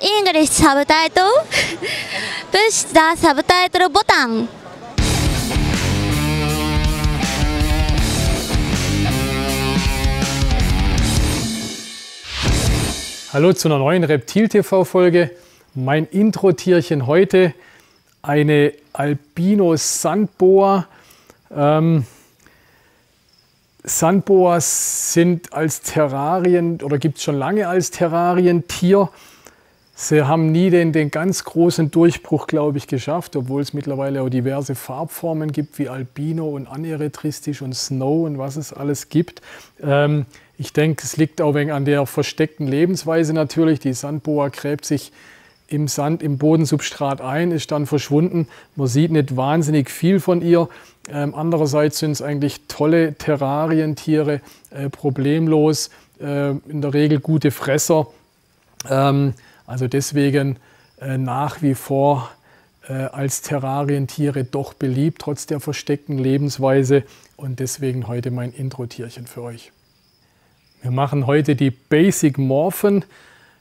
English subtitle. Push the subtitle button. Hallo zu einer neuen Reptil-TV-Folge. Mein Intro-Tierchen heute, eine Albino-Sandboa. Ähm, Sandboas sind als Terrarien oder gibt es schon lange als Terrarientier. Sie haben nie den, den ganz großen Durchbruch, glaube ich, geschafft, obwohl es mittlerweile auch diverse Farbformen gibt, wie Albino und Aneretristisch und Snow und was es alles gibt. Ähm, ich denke, es liegt auch an der versteckten Lebensweise natürlich. Die Sandboa gräbt sich im Sand, im Bodensubstrat ein, ist dann verschwunden. Man sieht nicht wahnsinnig viel von ihr. Ähm, andererseits sind es eigentlich tolle Terrarientiere, äh, problemlos, äh, in der Regel gute Fresser. Ähm, also deswegen äh, nach wie vor äh, als Terrarientiere doch beliebt, trotz der versteckten Lebensweise. Und deswegen heute mein Intro-Tierchen für euch. Wir machen heute die Basic Morphen.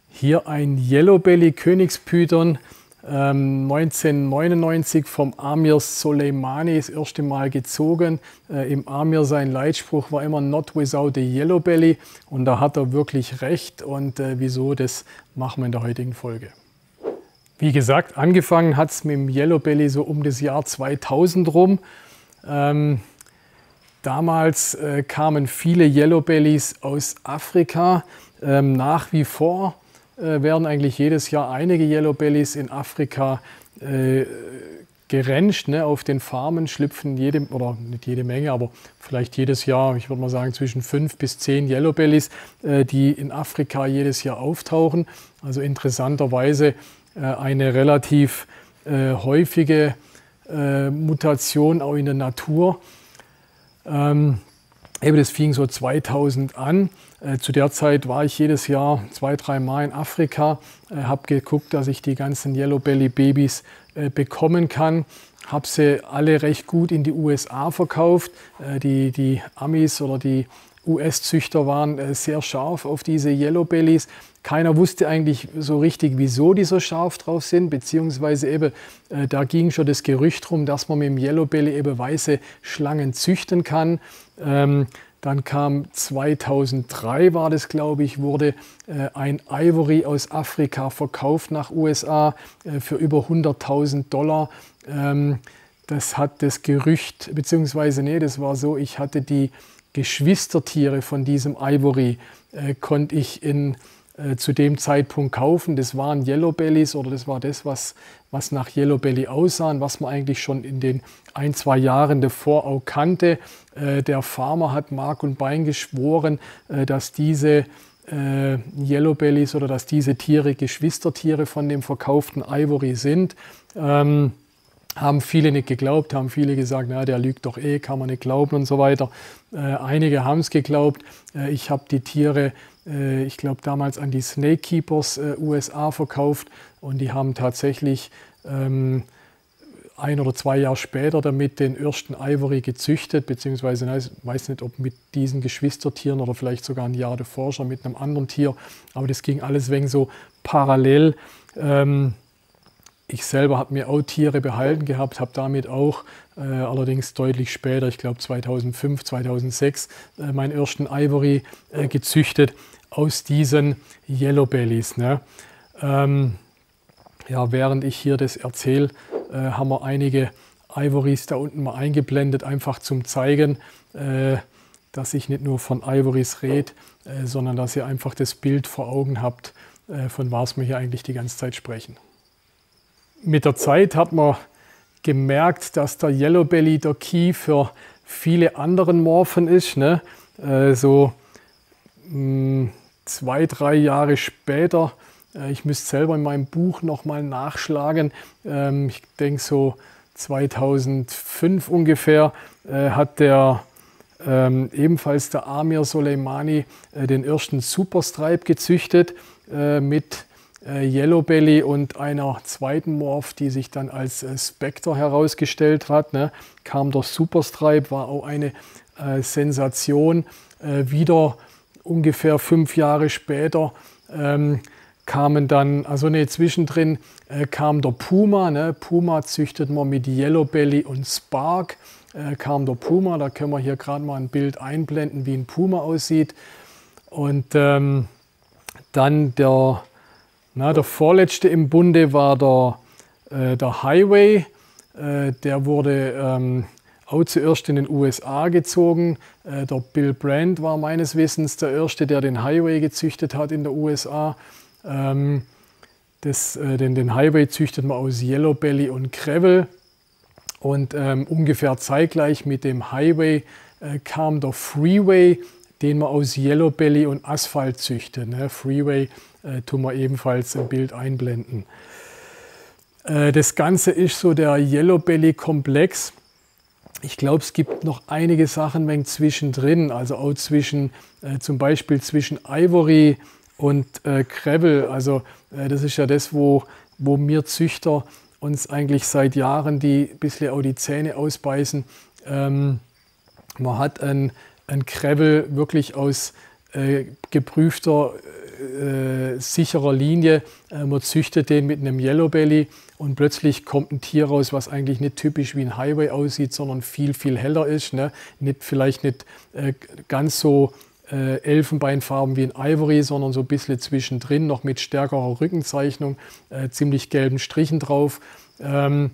Hier ein Yellowbelly Königspython, ähm, 1999 vom Amir Soleimani das erste Mal gezogen. Äh, Im Amir sein Leitspruch war immer Not without a Yellowbelly und da hat er wirklich recht und äh, wieso, das machen wir in der heutigen Folge. Wie gesagt, angefangen hat es mit dem Yellowbelly so um das Jahr 2000 rum. Ähm, damals äh, kamen viele Yellowbellies aus Afrika. Ähm, nach wie vor werden eigentlich jedes Jahr einige Yellowbellies in Afrika äh, gerenscht. Ne? Auf den Farmen schlüpfen jede, oder nicht jede Menge, aber vielleicht jedes Jahr, ich würde mal sagen zwischen fünf bis zehn Yellowbellies, äh, die in Afrika jedes Jahr auftauchen. Also interessanterweise äh, eine relativ äh, häufige äh, Mutation auch in der Natur. Ähm, Eben, das fing so 2000 an. Äh, zu der Zeit war ich jedes Jahr zwei, drei Mal in Afrika, äh, habe geguckt, dass ich die ganzen Yellow Belly Babys äh, bekommen kann. Habe sie alle recht gut in die USA verkauft. Die, die Amis oder die US-Züchter waren sehr scharf auf diese Yellow Bellies. Keiner wusste eigentlich so richtig, wieso die so scharf drauf sind, beziehungsweise eben, da ging schon das Gerücht rum, dass man mit dem Yellow Belly eben weiße Schlangen züchten kann. Dann kam 2003, war das glaube ich, wurde äh, ein Ivory aus Afrika verkauft nach USA äh, für über 100.000 Dollar. Ähm, das hat das Gerücht, beziehungsweise nee, das war so, ich hatte die Geschwistertiere von diesem Ivory, äh, konnte ich in äh, zu dem Zeitpunkt kaufen. Das waren Yellow Bellies oder das war das, was, was nach Yellow Belly aussah was man eigentlich schon in den ein, zwei Jahren davor auch kannte. Äh, der Farmer hat Mark und Bein geschworen, äh, dass diese äh, Yellow Bellies oder dass diese Tiere Geschwistertiere von dem verkauften Ivory sind. Ähm, haben viele nicht geglaubt, haben viele gesagt, na, der lügt doch eh, kann man nicht glauben und so weiter. Äh, einige haben es geglaubt. Äh, ich habe die Tiere, äh, ich glaube damals an die Snake Keepers äh, USA verkauft und die haben tatsächlich ähm, ein oder zwei Jahre später damit den ersten Ivory gezüchtet, beziehungsweise ich weiß nicht, ob mit diesen Geschwistertieren oder vielleicht sogar ein Jahr davor schon mit einem anderen Tier, aber das ging alles wegen so parallel. Ähm, ich selber habe mir auch Tiere behalten gehabt, habe damit auch äh, allerdings deutlich später, ich glaube 2005, 2006, äh, meinen ersten Ivory äh, gezüchtet aus diesen Yellow Bellies. Ne? Ähm, ja, während ich hier das erzähle, äh, haben wir einige Ivorys da unten mal eingeblendet, einfach zum zeigen, äh, dass ich nicht nur von Ivorys rede, äh, sondern dass ihr einfach das Bild vor Augen habt, von was wir hier eigentlich die ganze Zeit sprechen mit der Zeit hat man gemerkt, dass der Yellow Belly der Key für viele andere Morphen ist. Ne? Äh, so mh, hm, zwei, drei Jahre später, äh, ich müsste selber in meinem Buch nochmal nachschlagen, ähm, ich denke so 2005 ungefähr, äh, hat der ähm, ebenfalls der Amir Soleimani äh, den ersten Superstripe gezüchtet äh, mit Yellow Belly und einer zweiten Morph, die sich dann als äh, Spectre herausgestellt hat. Ne? Kam der Superstripe, war auch eine äh, Sensation. Äh, wieder ungefähr fünf Jahre später ähm, kamen dann, also ne, zwischendrin äh, kam der Puma. Ne? Puma züchtet man mit Yellow Belly und Spark. Äh, kam der Puma, da können wir hier gerade mal ein Bild einblenden, wie ein Puma aussieht. Und ähm, dann der, na, der vorletzte im Bunde war der, äh, der Highway. Äh, der wurde ähm, auch zuerst in den USA gezogen. Äh, der Bill Brandt war meines Wissens der Erste, der den Highway gezüchtet hat in den USA. Ähm, das, äh, den, den, Highway züchtet man aus Yellow Belly und Gravel. Und ähm, ungefähr zeitgleich mit dem Highway äh, kam der Freeway, den man aus Yellow Belly und Asphalt züchtet. Ne? Freeway äh, tun wir ebenfalls im Bild einblenden. Äh, das Ganze ist so der Yellow Belly Komplex. Ich glaube, es gibt noch einige Sachen wenn zwischendrin, also auch zwischen, äh, zum Beispiel zwischen Ivory und äh, Gravel. Also äh, das ist ja das, wo, wo wir Züchter uns eigentlich seit Jahren die bisschen auch die Zähne ausbeißen. Ähm, man hat ein, ein Gravel wirklich aus äh, geprüfter, äh, sicherer Linie. Äh, man züchtet den mit einem Yellow Belly und plötzlich kommt ein Tier raus, was eigentlich nicht typisch wie ein Highway aussieht, sondern viel, viel heller ist. Ne? Nicht, vielleicht nicht äh, ganz so äh, Elfenbeinfarben wie ein Ivory, sondern so ein bisschen zwischendrin, noch mit stärkerer Rückenzeichnung, äh, ziemlich gelben Strichen drauf. Ähm,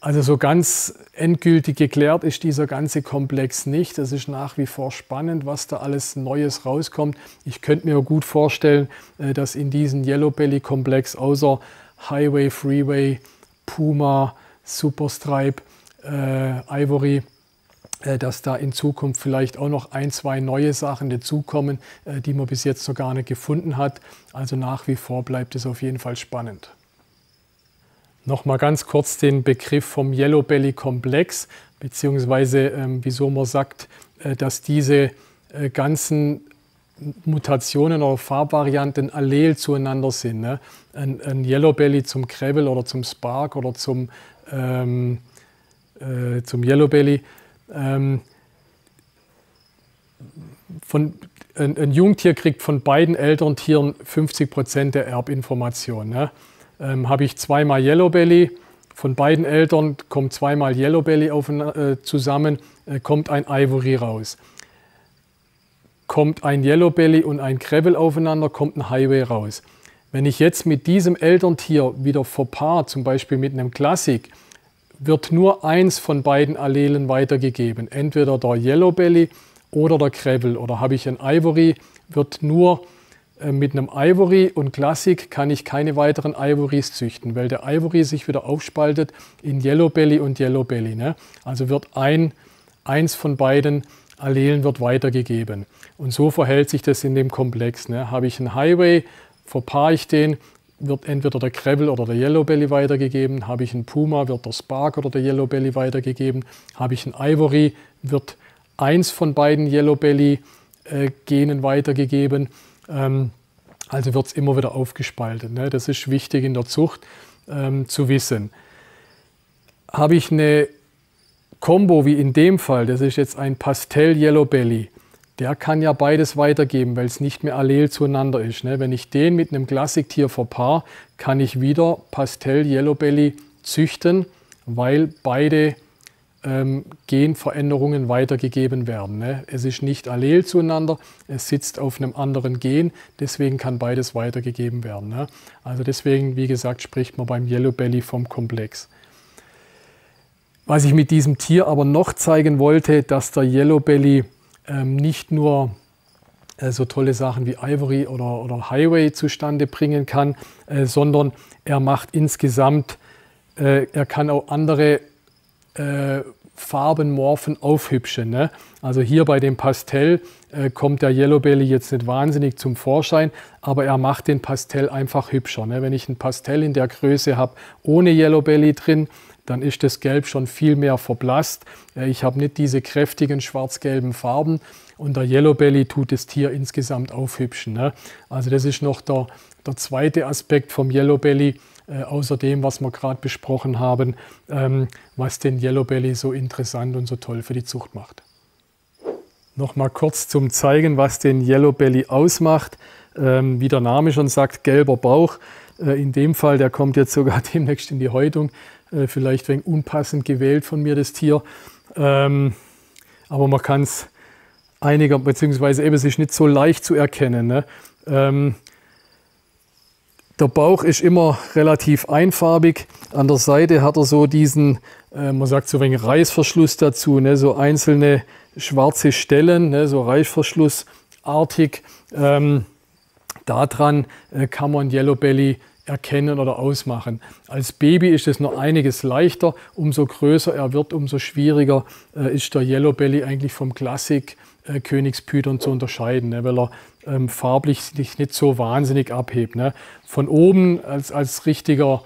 also so ganz endgültig geklärt ist dieser ganze Komplex nicht. Es ist nach wie vor spannend, was da alles Neues rauskommt. Ich könnte mir gut vorstellen, äh, dass in diesem Yellow Belly Komplex außer Highway, Freeway, Puma, Superstripe, äh, Ivory, äh, dass da in Zukunft vielleicht auch noch ein, zwei neue Sachen dazukommen, äh, die man bis jetzt noch gar nicht gefunden hat. Also nach wie vor bleibt es auf jeden Fall spannend. Nochmal ganz kurz den Begriff vom Yellow Belly Komplex, beziehungsweise ähm, wieso man sagt, äh, dass diese äh, ganzen Mutationen oder Farbvarianten allel zueinander sind. Ne? Ein, ein, Yellow Belly zum Gravel oder zum Spark oder zum, ähm, äh, zum Yellow Belly. Ähm, von, ein, ein, Jungtier kriegt von beiden Elterntieren 50 Prozent der Erbinformation. Ne? Ähm, Habe ich zweimal Yellow Belly, von beiden Eltern kommt zweimal Yellow Belly auf, äh, zusammen, äh, kommt ein Ivory raus kommt ein Yellow Belly und ein Gravel aufeinander, kommt ein Highway raus. Wenn ich jetzt mit diesem Elterntier wieder verpaar, zum Beispiel mit einem Classic, wird nur eins von beiden Allelen weitergegeben. Entweder der Yellow Belly oder der Gravel. Oder habe ich ein Ivory, wird nur mit einem Ivory und Classic kann ich keine weiteren Ivorys züchten, weil der Ivory sich wieder aufspaltet in Yellow Belly und Yellow Belly. Ne? Also wird ein, eins von beiden Allelen wird weitergegeben. Und so verhält sich das in dem Komplex. Ne? Habe ich einen Highway, verpaare ich den, wird entweder der Gravel oder der Yellow Belly weitergegeben. Habe ich einen Puma, wird der Spark oder der Yellow Belly weitergegeben. Habe ich einen Ivory, wird eins von beiden Yellow Belly äh, Genen weitergegeben. Ähm, also wird es immer wieder aufgespalten. Ne? Das ist wichtig in der Zucht ähm, zu wissen. Habe ich eine Combo wie in dem Fall, das ist jetzt ein Pastell Yellow Belly, der kann ja beides weitergeben, weil es nicht mehr allel zueinander ist. Ne? Wenn ich den mit einem Klassiktier verpaar, kann ich wieder Pastell Yellow Belly züchten, weil beide ähm, Genveränderungen weitergegeben werden. Ne? Es ist nicht allel zueinander, es sitzt auf einem anderen Gen, deswegen kann beides weitergegeben werden. Ne? Also deswegen, wie gesagt, spricht man beim Yellow Belly vom Komplex. Was ich mit diesem Tier aber noch zeigen wollte, dass der Yellow Belly ähm, nicht nur äh, so tolle Sachen wie Ivory oder, oder Highway zustande bringen kann, äh, sondern er macht insgesamt, äh, er kann auch andere äh, Farbenmorphen aufhübschen. Ne? Also hier bei dem Pastell äh, kommt der Yellow Belly jetzt nicht wahnsinnig zum Vorschein, aber er macht den Pastell einfach hübscher. Ne? Wenn ich ein Pastell in der Größe habe ohne Yellow Belly drin, dann ist das Gelb schon viel mehr verblasst. Äh, ich habe nicht diese kräftigen schwarz-gelben Farben und der Yellow Belly tut das Tier insgesamt aufhübschen. Ne? Also das ist noch der, der zweite Aspekt vom Yellow Belly, äh, außer dem, was wir gerade besprochen haben, ähm, was den Yellow Belly so interessant und so toll für die Zucht macht. Noch mal kurz zum Zeigen, was den Yellow Belly ausmacht. Ähm, wie der Name schon sagt, gelber Bauch. Äh, in dem Fall, der kommt jetzt sogar demnächst in die Häutung. Äh, vielleicht wegen unpassend gewählt von mir das Tier. Ähm, aber man kann es einiger, beziehungsweise eben, es ist nicht so leicht zu erkennen. Ne? Ähm, der Bauch ist immer relativ einfarbig. An der Seite hat er so diesen, äh, man sagt so wenig Reißverschluss dazu, ne? so einzelne schwarze Stellen, ne? so Reißverschlussartig. Ähm, daran äh, kann man Yellow Belly erkennen oder ausmachen. Als Baby ist es noch einiges leichter. Umso größer er wird, umso schwieriger äh, ist der Yellow Belly eigentlich vom Klassik äh, Königspython zu unterscheiden, ne, weil er ähm, farblich sich nicht so wahnsinnig abhebt. Ne. Von oben als, als richtiger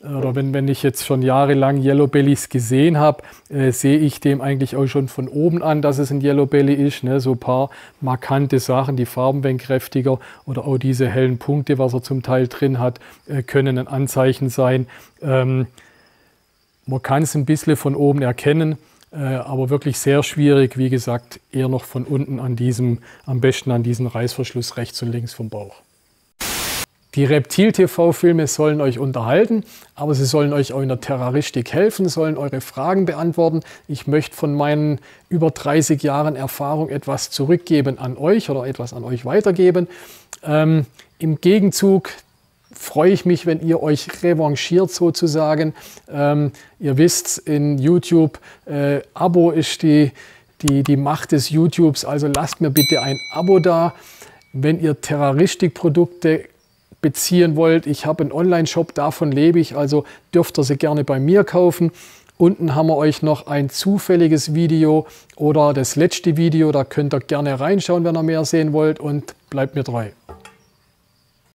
oder wenn, wenn ich jetzt schon jahrelang Yellow Bellies gesehen habe, äh, sehe ich dem eigentlich auch schon von oben an, dass es ein Yellow Belly ist. Ne? So ein paar markante Sachen, die Farben werden kräftiger oder auch diese hellen Punkte, was er zum Teil drin hat, äh, können ein Anzeichen sein. Ähm, man kann es ein bisschen von oben erkennen, äh, aber wirklich sehr schwierig, wie gesagt, eher noch von unten an diesem, am besten an diesem Reißverschluss rechts und links vom Bauch. Die Reptil-TV-Filme sollen euch unterhalten, aber sie sollen euch auch in der Terroristik helfen, sollen eure Fragen beantworten. Ich möchte von meinen über 30 Jahren Erfahrung etwas zurückgeben an euch oder etwas an euch weitergeben. Ähm, Im Gegenzug freue ich mich, wenn ihr euch revanchiert sozusagen. Ähm, ihr wisst, in YouTube, äh, Abo ist die, die, die Macht des YouTubes, also lasst mir bitte ein Abo da. Wenn ihr Terroristikprodukte beziehen wollt, ich habe einen Online-Shop, davon lebe ich, also dürft ihr sie gerne bei mir kaufen. Unten haben wir euch noch ein zufälliges Video oder das letzte Video, da könnt ihr gerne reinschauen, wenn ihr mehr sehen wollt und bleibt mir treu.